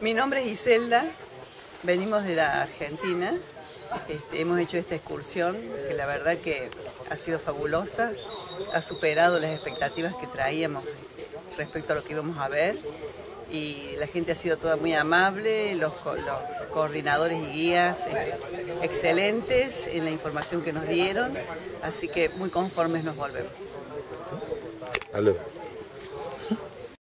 Mi nombre es Iselda, venimos de la Argentina, este, hemos hecho esta excursión que la verdad que ha sido fabulosa, ha superado las expectativas que traíamos respecto a lo que íbamos a ver. Y la gente ha sido toda muy amable, los, coordinadores y guías este, excelentes en la información que nos dieron, así que muy conformes nos volvemos.